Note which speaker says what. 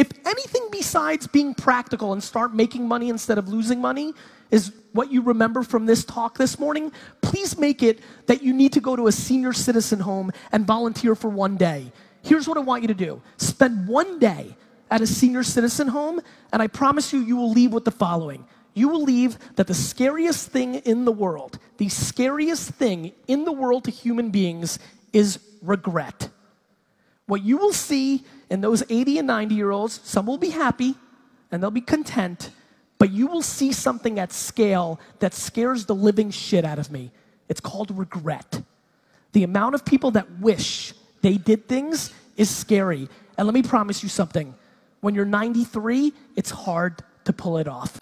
Speaker 1: If anything besides being practical and start making money instead of losing money is what you remember from this talk this morning, please make it that you need to go to a senior citizen home and volunteer for one day. Here's what I want you to do spend one day at a senior citizen home, and I promise you, you will leave with the following. You will leave that the scariest thing in the world, the scariest thing in the world to human beings is regret. What you will see in those 80 and 90 year olds, some will be happy and they'll be content, but you will see something at scale that scares the living shit out of me. It's called regret. The amount of people that wish they did things is scary. And let me promise you something when you're 93, it's hard to pull it off.